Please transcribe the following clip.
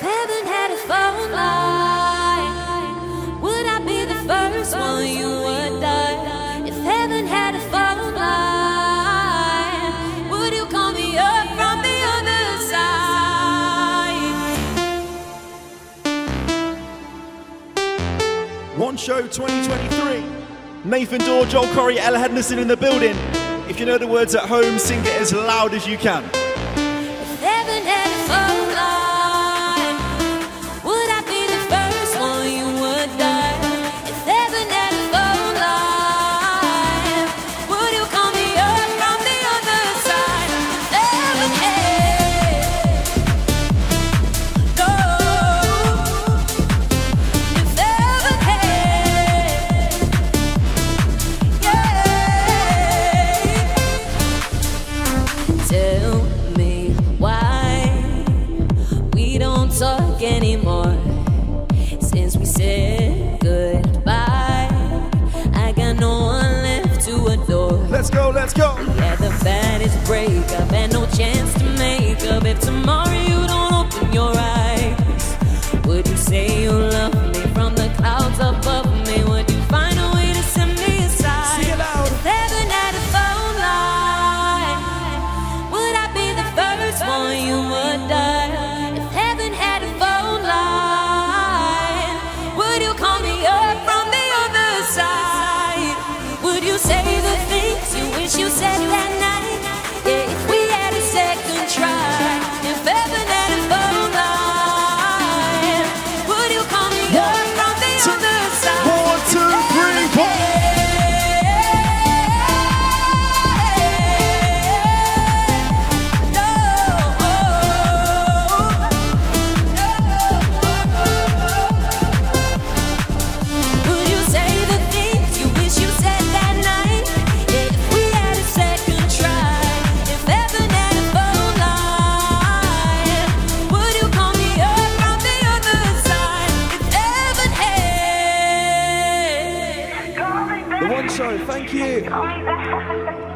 heaven had a phone line, would I be the first one you would die? If heaven had a phone line, would you call me up from the other side? One Show 2023. Nathan Dawe, Joel Corry, Ella Henderson in the building. If you know the words at home, sing it as loud as you can. talk anymore since we said goodbye. I got no one left to adore. Let's go, let's go. Yeah, the fattest breakup and no chance to make up if tomorrow. show. Thank you.